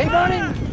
Keep running!